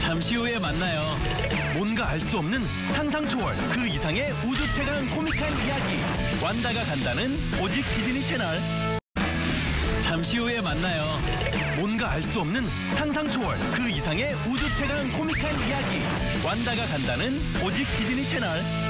잠시 후에 만나요. 뭔가 알 수 없는 상상 초월 그 이상의 우주 최강 코믹한 이야기. 완다가 간다는 오직 디즈니 채널. 잠시 후에 만나요. 뭔가 알 수 없는 상상 초월 그 이상의 우주 최강 코믹한 이야기. 완다가 간다는 오직 디즈니 채널.